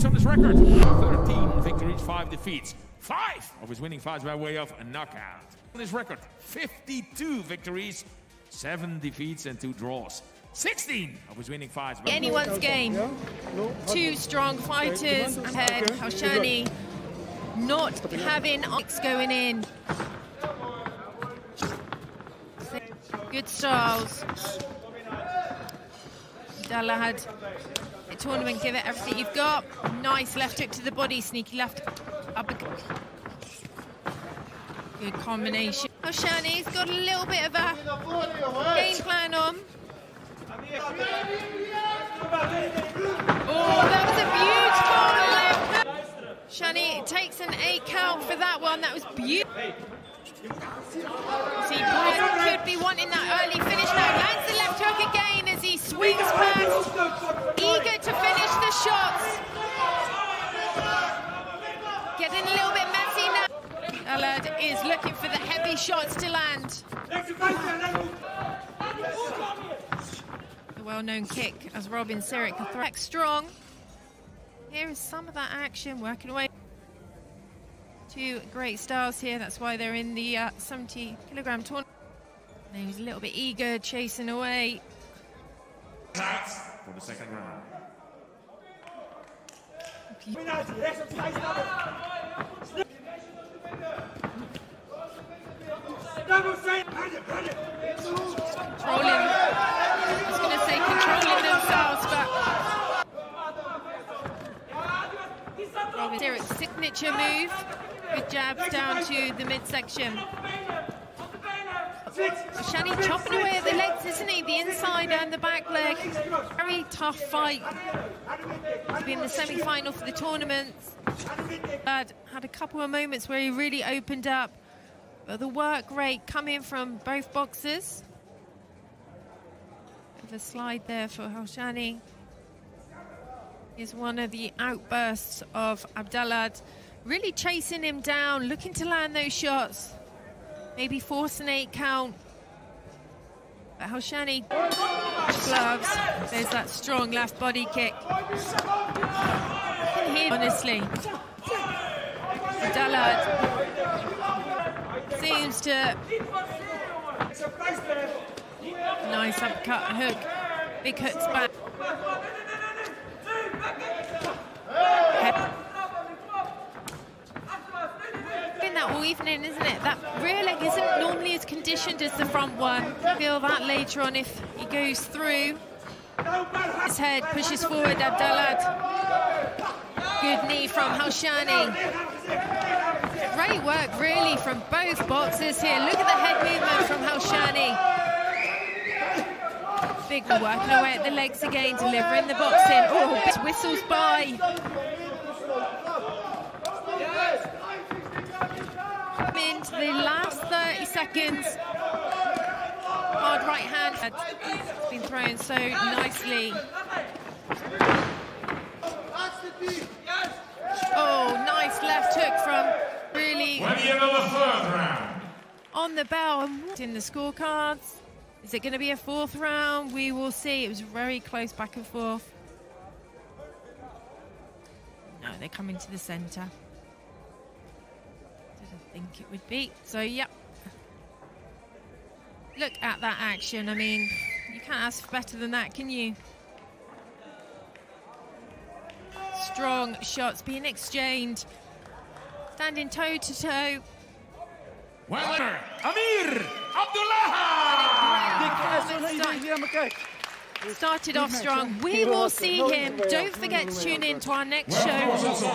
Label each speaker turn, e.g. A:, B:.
A: fights on his record 13 victories, 5 defeats. 5 of his winning fights by way of a knockout. On his record 52 victories, 7 defeats, and 2 draws. 16 of his winning fights. by-
B: Anyone's game. Two strong fighters ahead. Helshani not having Ox going in. Good styles. The tournament, give it everything you've got. Nice left hook to the body, sneaky left. Good combination. Oh, Helshani's got a little bit of a game plan on. Oh, that was a beautiful left. Shani takes an eight count for that one. That was beautiful. See, Blair could be wanting that early finish now. Lands the left hook again he past. Eager to finish the shots. Getting a little bit messy now. Allard is looking for the heavy shots to land. The well-known kick as Robin Sirik threat strong. Here is some of that action working away. Two great stars here. That's why they're in the uh, 70 kilogram tournament. And he's a little bit eager, chasing away.
A: For the second round.
B: Controlling. I was going to say controlling themselves, but Sirik's signature move. Good jabs down to the midsection. Shani chopping away at the legs, isn't he? The inside and the back leg. Very tough fight to be in the semi-final for the tournament. But had a couple of moments where he really opened up. But the work rate coming from both boxers. A slide there for Helshani. Is one of the outbursts of Abdallah. Really chasing him down, looking to land those shots. Maybe force an eight count. But Helshani gloves. There's that strong left body kick. Honestly. Abdallah seems to nice uppercut hook. Big hooks back. All evening, isn't it? That rear leg isn't normally as conditioned as the front one. Feel that later on if he goes through. His head pushes forward, Abdallah. Good knee from Helshani. Great work, really, from both boxers here. Look at the head movement from Helshani. Big working away at the legs again, delivering the boxing. Oh, whistles by. Into the last 30 seconds. Hard right hand has been thrown so nicely. Oh, nice left hook from really
A: Ready in the third round.
B: on the bell and in the scorecards. Is it going to be a fourth round? We will see. It was very close back and forth. No, they're coming to the centre. Didn't think it would be. So, yep. Look at that action. I mean, you can't ask for better than that, can you? Strong shots being exchanged. Standing toe to toe.
A: Winner, Amir Abdullah.
B: Started off strong. We will see him. Don't forget to tune in to our next
A: Well, there was
B: show.